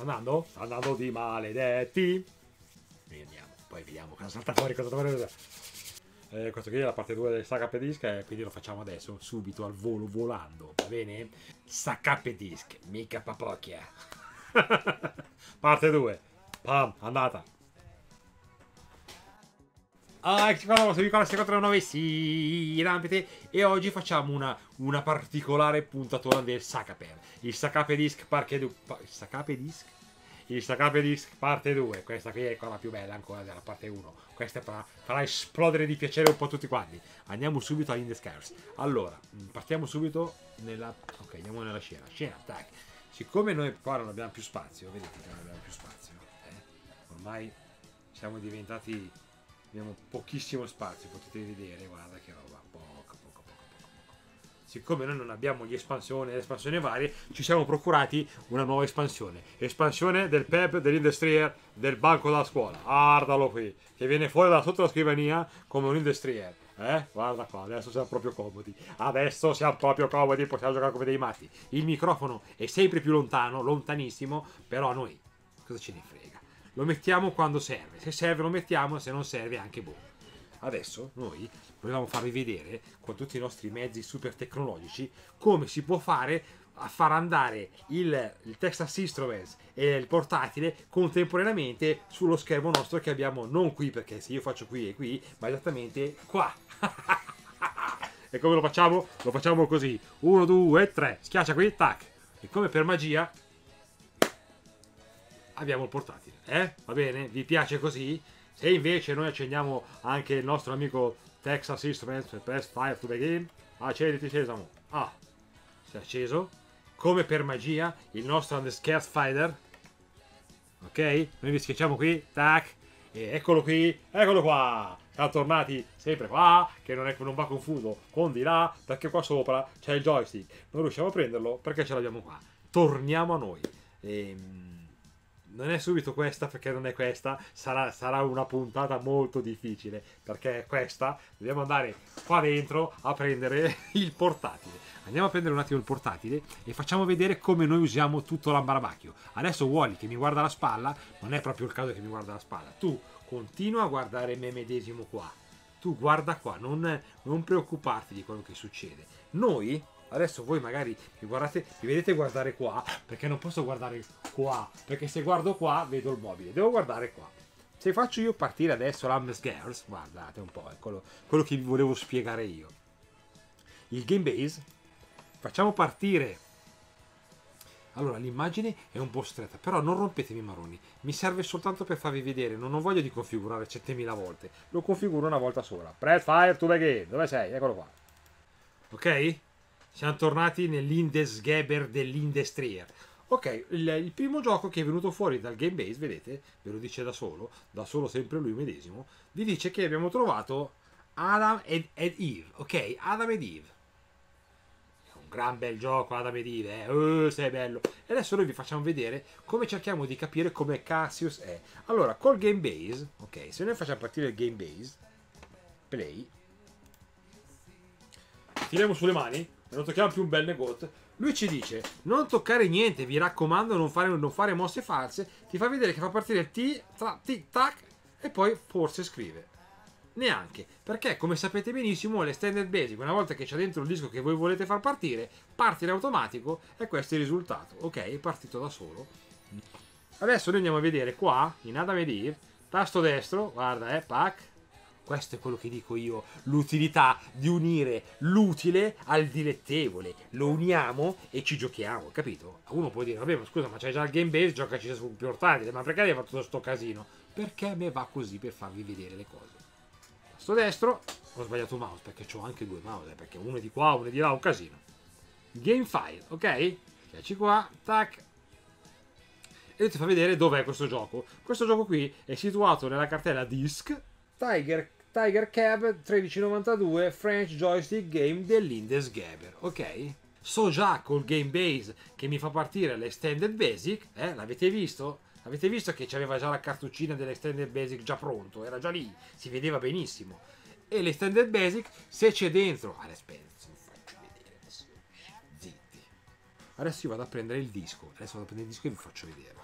andando? Andando di maledetti. Vediamo, poi vediamo cosa salta fuori, cosa dovrei eh, questo qui è la parte 2 del Sac Disc, eh, quindi lo facciamo adesso, subito al volo, volando, va bene? Sac Disc, mica papocchia. parte 2, pam, andata. Ah, ecco qua, sono la seconda 9, sì, rampete. E oggi facciamo una, una particolare puntatona del Sacaper. Il Sacape Disc Parche 2. Il Sacape Disc? Il Sacape Disc parte 2. Questa qui è quella più bella ancora della parte 1. Questa farà, farà esplodere di piacere un po' tutti quanti. Andiamo subito all'Inde Scarce. Allora, mm, partiamo subito nella... Ok, andiamo nella scena. Scena, tac. Siccome noi qua non abbiamo più spazio, vedete che non abbiamo più spazio. Eh? Ormai siamo diventati abbiamo pochissimo spazio potete vedere guarda che roba poco poco poco poco, siccome noi non abbiamo gli espansioni le espansioni varie ci siamo procurati una nuova espansione espansione del PEP dell'industrier del banco della scuola guardalo qui che viene fuori da sotto la scrivania come un industrier eh? Guarda qua, adesso siamo proprio comodi. Adesso siamo proprio comodi, possiamo giocare come dei matti. Il microfono è sempre più lontano, lontanissimo, però a noi cosa ce ne frega? Lo mettiamo quando serve. Se serve lo mettiamo, se non serve anche boh. Adesso noi volevamo farvi vedere con tutti i nostri mezzi super tecnologici come si può fare a far andare il, il Texas Instruments e il portatile contemporaneamente sullo schermo nostro che abbiamo non qui perché se io faccio qui e qui ma esattamente qua e come lo facciamo? lo facciamo così 1 2 3 schiaccia qui tac e come per magia abbiamo il portatile. Eh? Va bene? Vi piace così? Se invece noi accendiamo anche il nostro amico Texas Instruments Press Fire to Begin, accenditi Sesamo. Ah, si è acceso. Come per magia, il nostro Underscare Spider. Ok? Noi vi schiacciamo qui, tac, e eccolo qui, eccolo qua. Siamo tornati sempre qua, che non, è, non va confuso con di là, perché qua sopra c'è il joystick. Non riusciamo a prenderlo perché ce l'abbiamo qua. Torniamo a noi. Ehm non è subito questa perché non è questa, sarà, sarà, una puntata molto difficile perché è questa, dobbiamo andare qua dentro a prendere il portatile. Andiamo a prendere un attimo il portatile e facciamo vedere come noi usiamo tutto l'ambarabacchio. Adesso Wally che mi guarda la spalla, non è proprio il caso che mi guarda la spalla, tu continua a guardare me medesimo qua, tu guarda qua, non, non preoccuparti di quello che succede. Noi Adesso voi magari mi, guardate, mi vedete guardare qua, perché non posso guardare qua, perché se guardo qua vedo il mobile, devo guardare qua. Se faccio io partire adesso l'Amnes Girls, guardate un po', è quello, che vi volevo spiegare io. Il game base, facciamo partire allora, l'immagine è un po' stretta, però non rompetemi i maroni. Mi serve soltanto per farvi vedere, non ho voglia di configurare 7000 volte. Lo configuro una volta sola. Press fire to begin. Dove sei? Eccolo qua. Ok? Siamo tornati nell'Indesgeber dell'Indestrier. Ok, il, il, primo gioco che è venuto fuori dal game base, vedete, ve lo dice da solo, da solo sempre lui medesimo, vi dice che abbiamo trovato Adam ed, ed Eve. Ok, Adam ed Eve. È un gran bel gioco Adam ed Eve, eh? Uh, sei bello. E adesso noi vi facciamo vedere come cerchiamo di capire come Cassius è. Allora, col game base, ok, se noi facciamo partire il game base, play, tiriamo sulle mani, non tocchiamo più un bel negot. Lui ci dice: Non toccare niente, vi raccomando, non fare, non fare mosse false. Ti fa vedere che fa partire il T, tra, tic tac, e poi forse scrive. Neanche, perché come sapete benissimo l'extended basic, una volta che c'è dentro il disco che voi volete far partire, parte in automatico e questo è il risultato. Ok, è partito da solo. Adesso noi andiamo a vedere qua, in Adam ed Eve, tasto destro, guarda, eh, pack, questo è quello che dico io, l'utilità di unire l'utile al dilettevole. Lo uniamo e ci giochiamo, capito? Uno può dire, vabbè, ma scusa, ma c'hai già il game base, giocaci sul portatile, ma perché hai fatto tutto sto casino? Perché me va così per farvi vedere le cose. Sto destro, ho sbagliato mouse perché ho anche due mouse, perché uno è di qua, uno è di là, un casino. Game file, ok? Schiacci qua, tac, e ti fa vedere dov'è questo gioco. Questo gioco qui è situato nella cartella disk Tiger Tiger Cab 1392 French Joystick Game dell'Indesgeber, ok? So già col Game Base che mi fa partire l'Extended Basic, eh? L'avete visto? Avete visto che c'aveva già la cartuccina dell'Extended Basic già pronto, era già lì, si vedeva benissimo. E l'Extended Basic, se c'è dentro... Aspetta, vi faccio vedere adesso. Zitti. Adesso io vado a prendere il disco, adesso vado a prendere il disco e vi faccio vedere.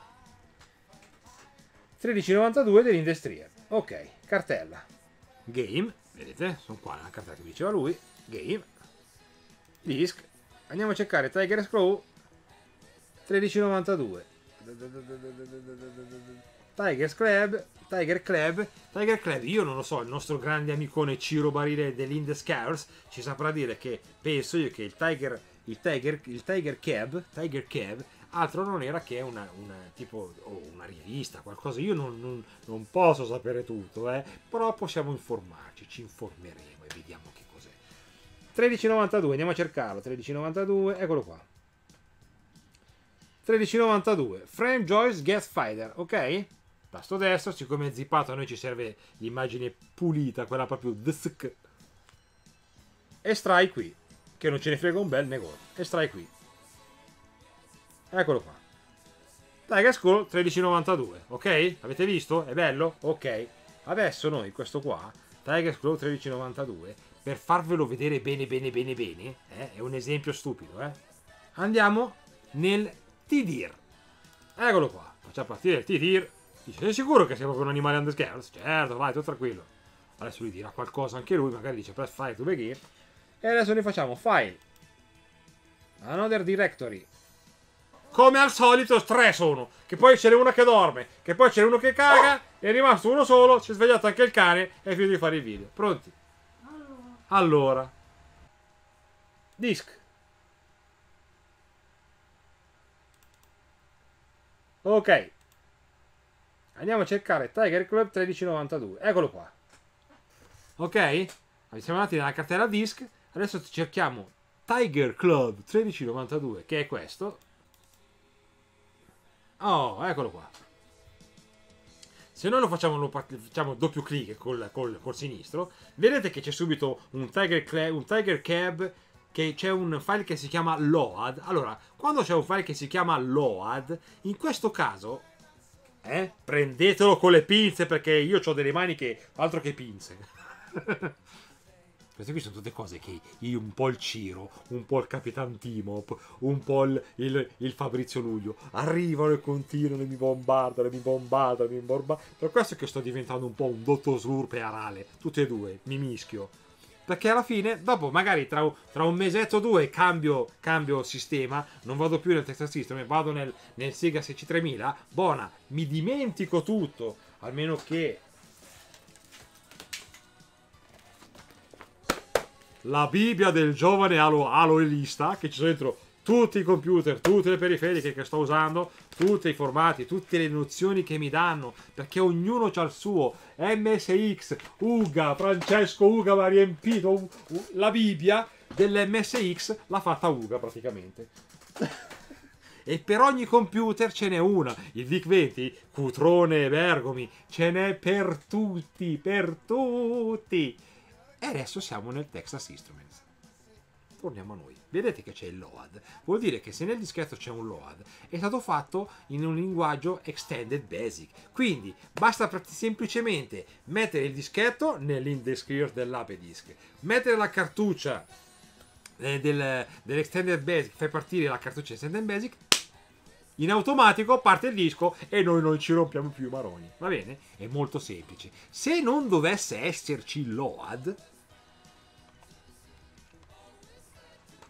1392 dell'Indestrier. Ok, cartella. Game, vedete? Sono qua la cartella che diceva lui. Game. Disc. Andiamo a cercare Tiger Scroll 1392. Tiger Club, Tiger Club, Tiger Club, io non lo so, il nostro grande amicone Ciro Barile dell'Indescars ci saprà dire che penso io che il Tiger, il Tiger, il Tiger Cab, Tiger Cab, altro non era che una, una tipo oh, una rivista, qualcosa. Io non, non, non posso sapere tutto, eh, però possiamo informarci, ci informeremo e vediamo che cos'è. 1392, andiamo a cercarlo, 1392, eccolo qua. 1392, Frame Joyce Gas Fighter, ok? Tasto destro, siccome è zippato a noi ci serve l'immagine pulita, quella proprio DSK. Estrai qui, che non ce ne frega un bel negozio. Estrai qui. Eccolo qua. Tiger Skull 1392, ok? Avete visto? È bello? Ok. Adesso noi questo qua, Tiger Skull 1392, per farvelo vedere bene bene bene bene, eh, è un esempio stupido, eh? Andiamo nel Tidir. Eccolo qua. Facciamo partire il Tidir. Dice, sei sicuro che sei proprio un animale underscales? Certo, vai, tu tranquillo. Adesso lui dirà qualcosa anche lui, magari dice press file to begin. E adesso noi facciamo file. Another directory. Come al solito, tre sono. Che poi ce n'è una che dorme, che poi c'è uno che caga, è rimasto uno solo, si è svegliato anche il cane e è finito di fare il video. Pronti? Allora. Disc. Ok. Andiamo a cercare Tiger Club 1392. Eccolo qua. Ok? Siamo andati nella cartella disc. Adesso cerchiamo Tiger Club 1392, che è questo. Oh, eccolo qua. Se noi lo facciamo, lo facciamo doppio clic col, col, col, sinistro, vedete che c'è subito un Tiger, un Tiger Cab che c'è un file che si chiama load. Allora, quando c'è un file che si chiama load, in questo caso, eh, prendetelo con le pinze perché io ho delle mani che altro che pinze. Queste qui sono tutte cose che io, un po' il Ciro, un po' il Capitan Timop, un po' il, il, il Fabrizio Luglio, arrivano e continuano e mi bombardano, mi bombardano, mi bombardano. Per questo che sto diventando un po' un dottor slurp e arale, tutte e due, mi mischio perché alla fine, dopo magari tra, tra un mesetto o due cambio, cambio, sistema, non vado più nel Texas System, vado nel, nel Sega 63000, buona, mi dimentico tutto, almeno che la Bibbia del giovane alo, aloelista, che ci sono dentro tutti i computer, tutte le periferiche che sto usando, tutti i formati, tutte le nozioni che mi danno, perché ognuno ha il suo. MSX, Uga, Francesco Uga mi ha riempito la Bibbia dell'MSX, l'ha fatta Uga praticamente. e per ogni computer ce n'è una. Il VIC-20, Cutrone e Bergomi, ce n'è per tutti, per tutti. E adesso siamo nel Texas Instruments. Torniamo a noi vedete che c'è il LOAD. Vuol dire che se nel dischetto c'è un LOAD è stato fatto in un linguaggio extended basic. Quindi basta semplicemente mettere il dischetto nell'indescriver dell'APE mettere la cartuccia eh, del, dell'extended basic, fai partire la cartuccia extended basic, in automatico parte il disco e noi non ci rompiamo più i maroni. Va bene? È molto semplice. Se non dovesse esserci LOAD,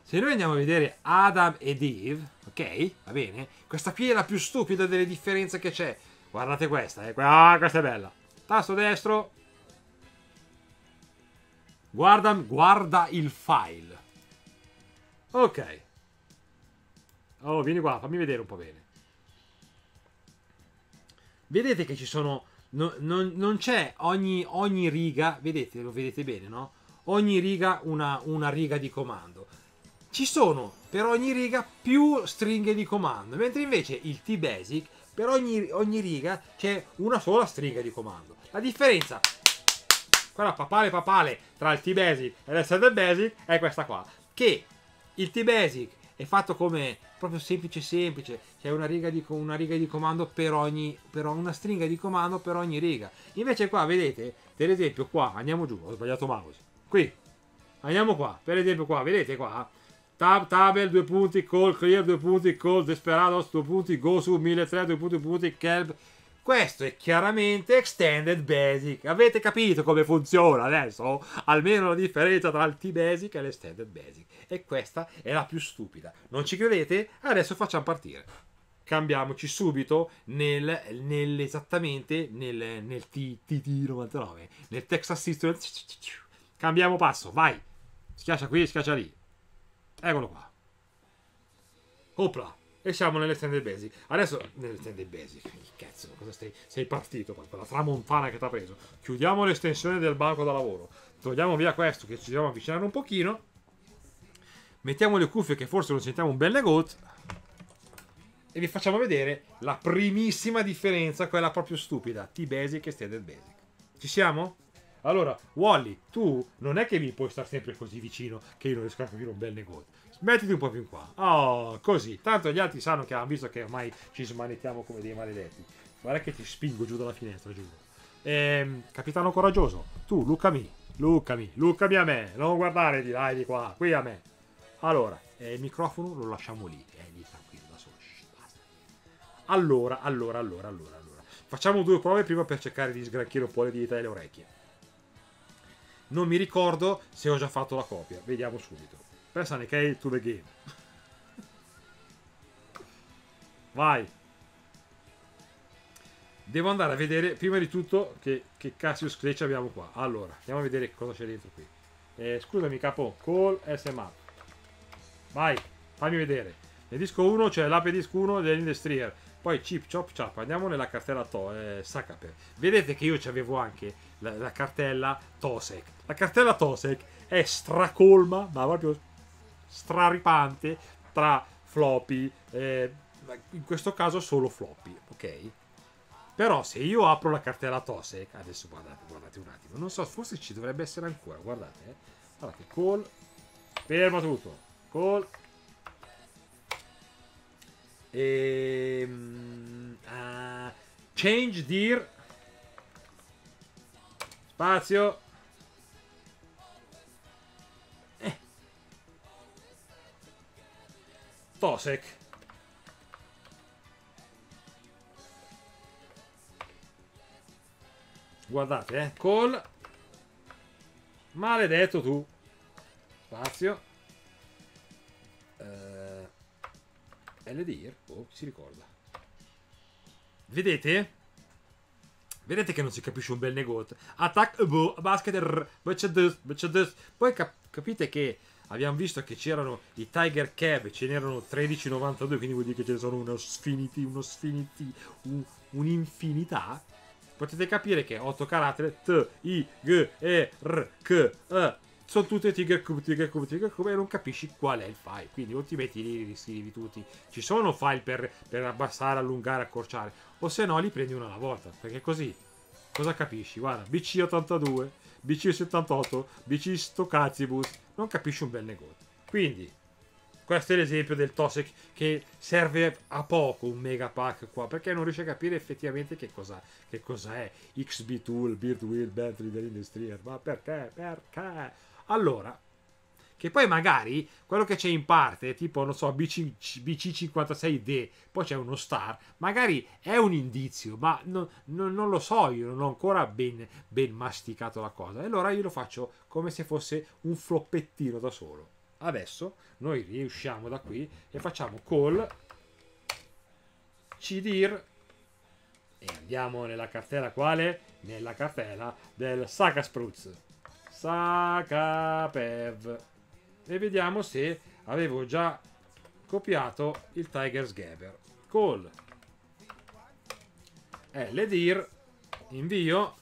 Se noi andiamo a vedere Adam ed Eve, ok? Va bene? Questa qui è la più stupida delle differenze che c'è. Guardate questa, eh. Ah, questa è bella. Tasto destro. Guarda, guarda il file. Ok. Oh, vieni qua, fammi vedere un po' bene. Vedete che ci sono... No, non, non c'è ogni, ogni, riga, vedete, lo vedete bene, no? Ogni riga una, una riga di comando ci sono per ogni riga più stringhe di comando, mentre invece il T-Basic per ogni, ogni riga c'è una sola stringa di comando. La differenza, quella papale papale tra il T-Basic e l'Extended Basic è questa qua, che il T-Basic è fatto come proprio semplice semplice, c'è una riga di, una riga di comando per ogni, per una stringa di comando per ogni riga. Invece qua, vedete, per esempio qua, andiamo giù, ho sbagliato mouse, qui, andiamo qua, per esempio qua, vedete qua, Tab, tabel, due punti, call, clear, due punti, call, desperados, due punti, go su, 1300, due punti, punti, kelb, Questo è chiaramente Extended Basic. Avete capito come funziona adesso? Almeno la differenza tra il T-Basic e l'Extended Basic. E questa è la più stupida. Non ci credete? Adesso facciamo partire. Cambiamoci subito nel, esattamente nel, nel TT99, nel Texas System. Cambiamo passo, vai. Schiaccia qui, schiaccia lì. Eccolo qua. Opla. E siamo nell'Extended Basic. Adesso, nell'Extended Basic. Cazzo, cosa stai? Sei partito qua, quella tramontana che ti ha preso. Chiudiamo l'estensione del banco da lavoro. Togliamo via questo, che ci dobbiamo avvicinare un pochino. Mettiamo le cuffie, che forse non sentiamo un bel negoz. E vi facciamo vedere la primissima differenza, quella proprio stupida. T-Basic e Extended Basic. Ci siamo? Allora, Wally, tu non è che mi puoi stare sempre così vicino che io non riesco a capire un bel negozio. Mettiti un po' più in qua. Oh, così. Tanto gli altri sanno che hanno visto che ormai ci smanettiamo come dei maledetti. Guarda che ti spingo giù dalla finestra, giuro. Ehm, capitano coraggioso, tu, Luccami, Luccami, Luccami a me. Non guardare di là e di qua, qui a me. Allora, eh, il microfono lo lasciamo lì. Eh, lì tranquillo, da solo. Allora, allora, allora, allora, allora. Facciamo due prove prima per cercare di sgranchire un po' le dita e le orecchie. Non mi ricordo se ho già fatto la copia. Vediamo subito. Pensa che è to the game. Vai. Devo andare a vedere prima di tutto che, che Cassius Clay abbiamo qua. Allora, andiamo a vedere cosa c'è dentro qui. Eh, scusami capo, call SMA. Vai, fammi vedere. Nel disco 1 c'è l'ape disco 1 dell'Industrier. Poi chip chop chop. Andiamo nella cartella to, eh, Sakaper. Vedete che io avevo anche la, la cartella Tosec. La cartella Tosec è stracolma, ma proprio straripante tra floppy. Eh, in questo caso solo floppy, ok? Però se io apro la cartella Tosec, adesso guardate, guardate un attimo, non so, forse ci dovrebbe essere ancora, guardate, eh. Guardate, call, fermo tutto, call, e, uh, change dir, spazio, eh. Tosec. Guardate, eh. Call. Maledetto tu. Spazio. Eh, LDIR. Oh, si ricorda. Vedete? Vedete che non si capisce un bel negozio. Attack, boh, basket, rr, Poi cap- capite che abbiamo visto che c'erano i Tiger Cab, ce n'erano 13,92, quindi vuol dire che ce ne sono uno sfiniti, uno sfiniti, un, un'infinità. Potete capire che 8 caratteri T, I, G, E, R, K, E sono tutte Tiger Cube, Tiger Cube, Tiger Cube e non capisci qual è il file. Quindi o ti metti lì, li scrivi tutti. Ci sono file per, per abbassare, allungare, accorciare. O se no li prendi uno alla volta. Perché così cosa capisci? Guarda, BC82, BC78, BC Stochazibus. Non capisci un bel negozio. Quindi questo è l'esempio del Tosec che serve a poco un megapack qua perché non riesce a capire effettivamente che cosa, che cosa è XB Tool, Beard Wheel, Bentley dell'Industrial. Ma perché? Perché? Allora, che poi magari quello che c'è in parte, tipo, non so, BC, BC56D, poi c'è uno star, magari è un indizio, ma no, no, non lo so, io non ho ancora ben, ben masticato la cosa. E allora io lo faccio come se fosse un floppettino da solo. Adesso noi riusciamo da qui e facciamo call cdir e andiamo nella cartella quale? Nella cartella del Saga Spruz. Saga Pev. E vediamo se avevo già copiato il Tiger's Gabber. Call LDIR invio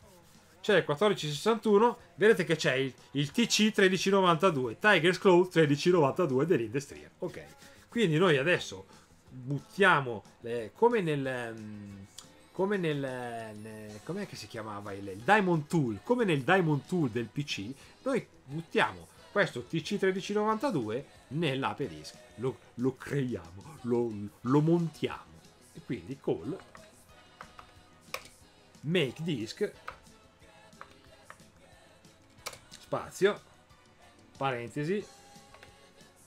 c'è il 1461, vedete che c'è il, il TC 1392, Tiger's Claw 1392 dell'Industrial. Ok, quindi noi adesso buttiamo le, come nel come nel, nel com'è che si chiamava il, il, Diamond Tool, come nel Diamond Tool del PC, noi buttiamo questo TC 1392 nell'ape disk, lo, lo creiamo, lo, lo montiamo. E quindi call make disk spazio, parentesi,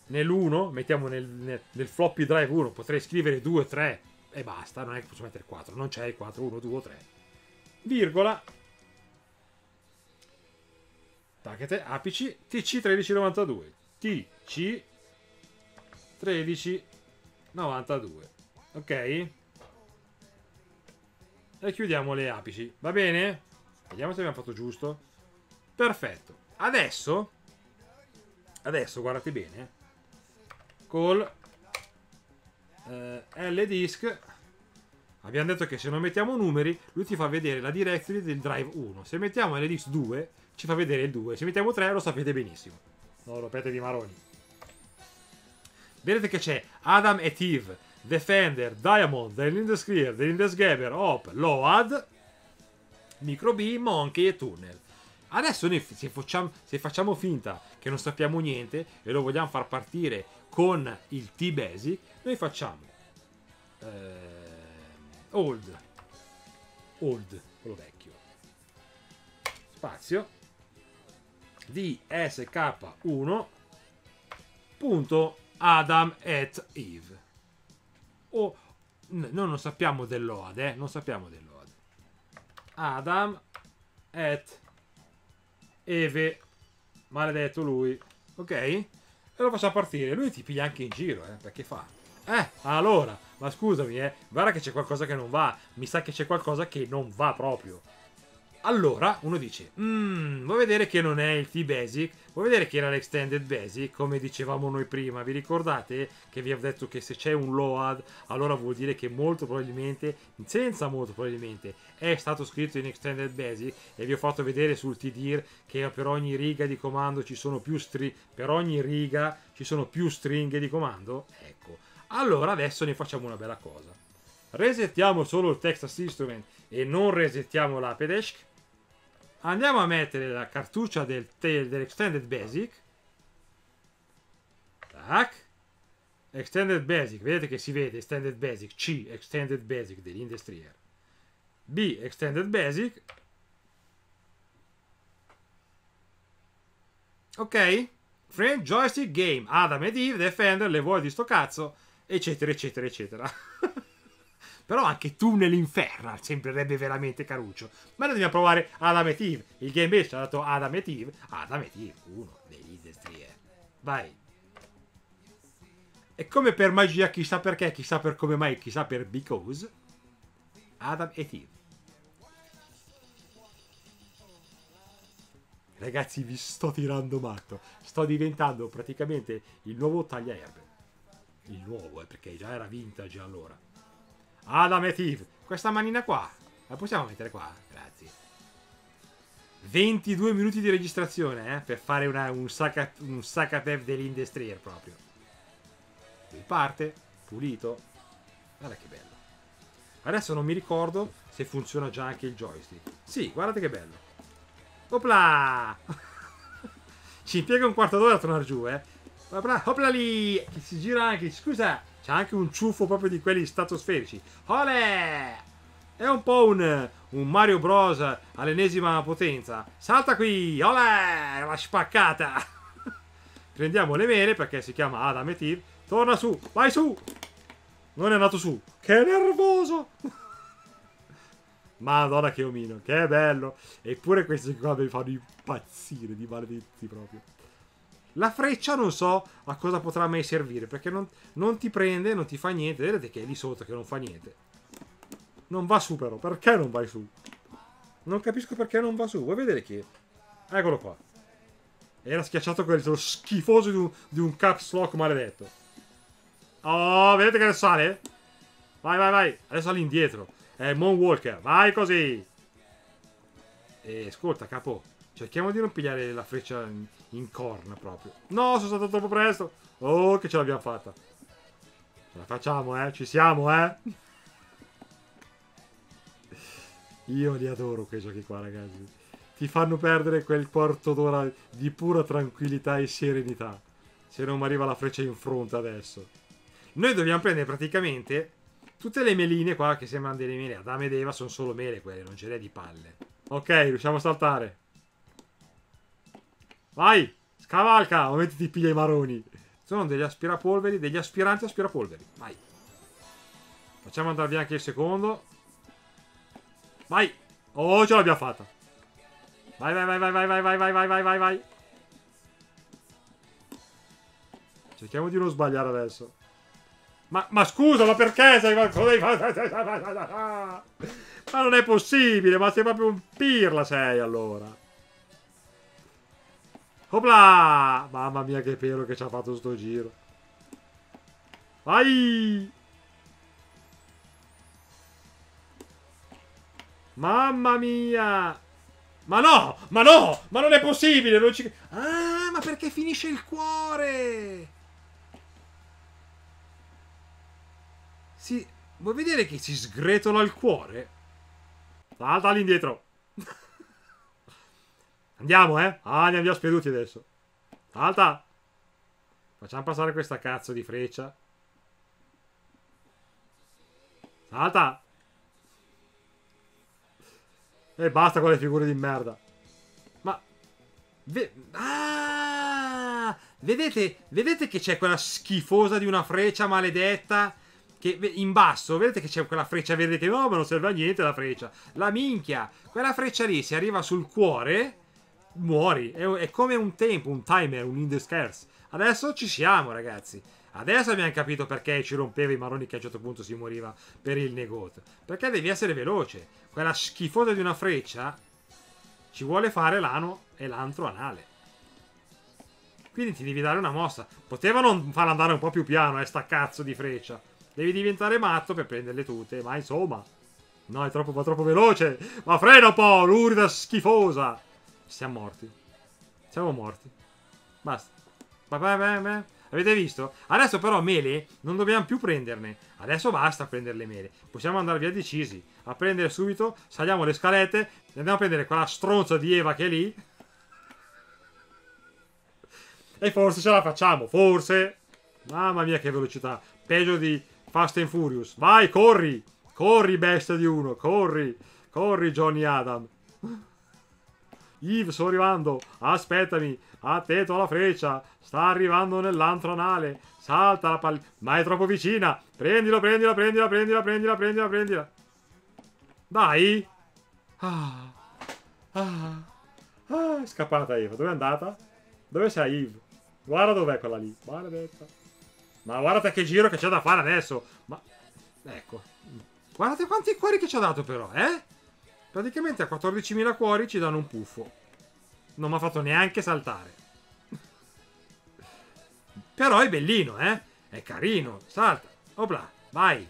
nell'1, mettiamo nel, nel, nel, floppy drive 1, potrei scrivere 2, 3, e basta, non è che posso mettere 4, non c'è il 4, 1, 2 3. Virgola. Tacchete, apici, TC 1392. TC 1392. Ok? E chiudiamo le apici. Va bene? Vediamo se abbiamo fatto giusto. Perfetto. Adesso, adesso guardate bene, col eh, L-Disk abbiamo detto che se non mettiamo numeri, lui ti fa vedere la directory del drive 1. Se mettiamo L-Disk 2, ci fa vedere il 2. Se mettiamo 3, lo sapete benissimo. Non rompetevi maroni. Vedete che c'è Adam e Eve, Defender, Diamond, dell'Indesclear, dell'Indesgaber, Hop, Load, Micro B, Monkey e Tunnel. Adesso noi se facciamo, se facciamo, finta che non sappiamo niente e lo vogliamo far partire con il T-Basic, noi facciamo eh, old, old, quello vecchio, spazio, DSK1 punto Adam et Eve. O no, non sappiamo dell'Oad, eh? Non sappiamo dell'Oad. Adam et Eve. Maledetto lui. Ok? E lo facciamo partire. Lui ti piglia anche in giro, eh? Perché fa? Eh, allora, ma scusami, eh. Guarda che c'è qualcosa che non va. Mi sa che c'è qualcosa che non va proprio. Allora uno dice, mmm, vuoi vedere che non è il T-Basic? Vuoi vedere che era l'Extended Basic? Come dicevamo noi prima, vi ricordate che vi avevo detto che se c'è un LOAD, allora vuol dire che molto probabilmente, senza molto probabilmente, è stato scritto in Extended Basic e vi ho fatto vedere sul TDIR che per ogni riga di comando ci sono più stringhe, per ogni riga ci sono più stringhe di comando? Ecco, allora adesso ne facciamo una bella cosa. Resettiamo solo il Texas Instrument e non resettiamo la Pedesk andiamo a mettere la cartuccia del dell'Extended Basic. Tac. Extended Basic, vedete che si vede Extended Basic, C, Extended Basic dell'Industrier. B, Extended Basic. Ok? Frame, joystick, game, Adam ed Eve, Defender, le vuoi di sto cazzo, eccetera, eccetera, eccetera. Però anche Tunnel Infernal sembrerebbe veramente caruccio. Ma noi dobbiamo provare Adam et Eve. Il game base ci ha dato Adam et Eve. Adam et Eve, uno degli destrier. Vai. E come per magia, chissà perché, chissà per come mai, chissà per because. Adam et Eve. Ragazzi, vi sto tirando matto. Sto diventando praticamente il nuovo tagliaerbe. Il nuovo, eh, perché già era vintage allora. Adam e Eve. Questa manina qua. La possiamo mettere qua? Grazie. 22 minuti di registrazione, eh, per fare una, un sac un dell'Industrier proprio. Qui parte, pulito. Guarda che bello. Adesso non mi ricordo se funziona già anche il joystick. Sì, guardate che bello. Opla! Ci impiega un quarto d'ora a tornare giù, eh. Opla, opla lì! Che si gira anche. Scusa, c'è anche un ciuffo proprio di quelli stratosferici. Ole! È un po' un, un Mario Bros. all'ennesima potenza. Salta qui! Ole! La spaccata! Prendiamo le mele perché si chiama Adam e Eve. Torna su! Vai su! Non è andato su. Che nervoso! Madonna che omino, che bello! Eppure questi qua mi fanno impazzire di maledetti proprio. La freccia non so a cosa potrà mai servire, perché non, non ti prende, non ti fa niente. Vedete che è lì sotto che non fa niente. Non va su però, perché non vai su? Non capisco perché non va su. Vuoi vedere chi? Eccolo qua. Era schiacciato quello schifoso di un, di un caps lock maledetto. Oh, vedete che sale? Vai, vai, vai. Adesso all'indietro. È Moonwalker. Vai così. E ascolta, capo. Cerchiamo di non pigliare la freccia in, corna proprio. No, sono stato troppo presto. Oh, che ce l'abbiamo fatta. Ce la facciamo, eh. Ci siamo, eh. Io li adoro quei giochi qua, ragazzi. Ti fanno perdere quel quarto d'ora di pura tranquillità e serenità. Se non mi arriva la freccia in fronte adesso. Noi dobbiamo prendere praticamente tutte le meline qua che sembrano delle mele. Adame ed Eva sono solo mele quelle, non ce n'è di palle. Ok, riusciamo a saltare. Vai! Scavalca! O mettiti piglia i maroni. Sono degli aspirapolveri, degli aspiranti aspirapolveri. Vai. Facciamo andare via anche il secondo. Vai! Oh, ce l'abbiamo fatta. Vai, vai, vai, vai, vai, vai, vai, vai, vai, vai, vai, vai. Cerchiamo di non sbagliare adesso. Ma, ma scusa, ma perché sei... Ma non è possibile, ma sei proprio un pirla sei allora. Opla! Mamma mia che pelo che ci ha fatto sto giro. Vai! Mamma mia! Ma no! Ma no! Ma non è possibile! Non ci... Ah, ma perché finisce il cuore? Si... Vuoi vedere che si sgretola il cuore? Salta all'indietro. Andiamo, eh? Ah, ne abbiamo spieduti adesso. Salta. Facciamo passare questa cazzo di freccia. Salta. E basta con le figure di merda. Ma... Ve... Ah! Vedete, vedete che c'è quella schifosa di una freccia maledetta che in basso, vedete che c'è quella freccia verde che no, ma non serve a niente la freccia. La minchia, quella freccia lì si arriva sul cuore, muori. È, è come un tempo, un timer, un in the scarce. Adesso ci siamo, ragazzi. Adesso abbiamo capito perché ci rompeva i maroni che a un certo punto si moriva per il negot. Perché devi essere veloce. Quella schifosa di una freccia ci vuole fare l'ano e l'antro anale. Quindi ti devi dare una mossa. Potevano farla andare un po' più piano, eh, sta cazzo di freccia. Devi diventare matto per prenderle tutte, ma insomma... No, è troppo, troppo veloce! Ma frena un po', lurida schifosa! Siamo morti. Siamo morti. Basta. Vai, vai, vai. Avete visto? Adesso però mele non dobbiamo più prenderne. Adesso basta prendere le mele. Possiamo andare via decisi. A prendere subito, saliamo le scalette andiamo a prendere quella stronza di Eva che è lì. E forse ce la facciamo, forse. Mamma mia che velocità. Peggio di Fast and Furious. Vai, corri! Corri, bestia di uno, corri! Corri, Johnny Adam. Yves, sto arrivando. Aspettami. Attento alla freccia. Sta arrivando nell'antro anale. Salta la palla. Ma è troppo vicina. Prendila, prendila, prendila, prendila, prendila, prendila, prendila. Dai. Ah. Ah. Ah, è scappata Eva. Dove è andata? Dove sei, Yves? Guarda dov'è quella lì. Maledetta. Ma guardate che giro che c'è da fare adesso. Ma... Ecco. Guardate quanti cuori che ci ha dato però, eh? Praticamente a 14.000 cuori ci danno un puffo. Non mi ha fatto neanche saltare. però è bellino, eh? È carino. Salta. Opla. Vai.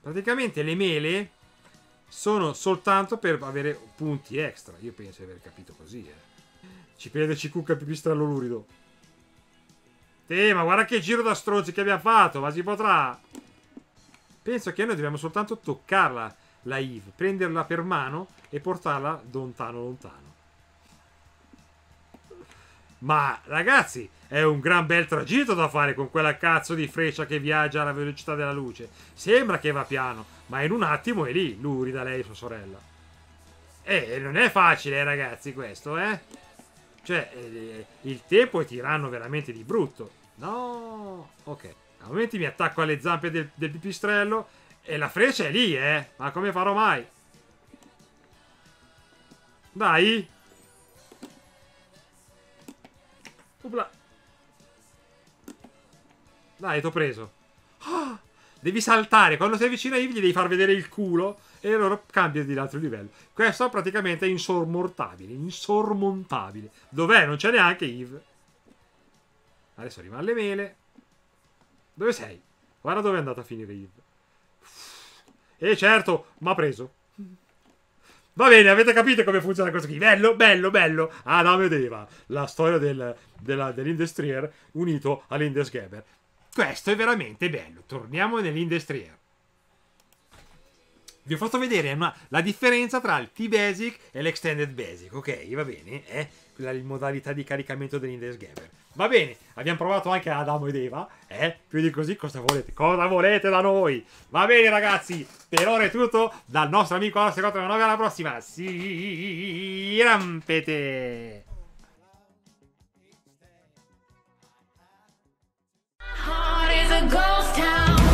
Praticamente le mele sono soltanto per avere punti extra. Io penso di aver capito così, eh. Ci crede ci cucca il pipistrello lurido. Sì, ma guarda che giro da stronzi che abbiamo fatto, ma si potrà? Penso che noi dobbiamo soltanto toccarla, la Eve, prenderla per mano e portarla lontano lontano. Ma, ragazzi, è un gran bel tragitto da fare con quella cazzo di freccia che viaggia alla velocità della luce. Sembra che va piano, ma in un attimo è lì, lurida lei e sua sorella. Eh, non è facile, ragazzi, questo, eh? Cioè, eh, il tempo è tiranno veramente di brutto. No! Ok. A momenti mi attacco alle zampe del, del pipistrello e la freccia è lì, eh! Ma come farò mai? Dai! Upla. Dai, t'ho preso. Oh, devi saltare. Quando sei vicino a Eve gli devi far vedere il culo e allora cambia di altro livello. Questo praticamente è insormontabile, insormontabile. Dov'è? Non c'è neanche Eve. Adesso arrivano le mele. Dove sei? Guarda dove è andata a finire Eve. E certo, mi ha preso. Va bene, avete capito come funziona questo qui? Bello, bello, bello. Adam ed Eva. La storia del, dell'Industrier unito all'Indesgeber. Questo è veramente bello. Torniamo nell'Industrier vi ho fatto vedere una, la differenza tra il T-Basic e l'Extended Basic, ok? Va bene? Eh? La modalità di caricamento dell'Index Gamer. Va bene, abbiamo provato anche Adamo ed Eva. Eh? Più di così cosa volete? Cosa volete da noi? Va bene ragazzi, per ora è tutto. Dal nostro amico Alastair49 alla prossima. Si rampete! Heart is a ghost town.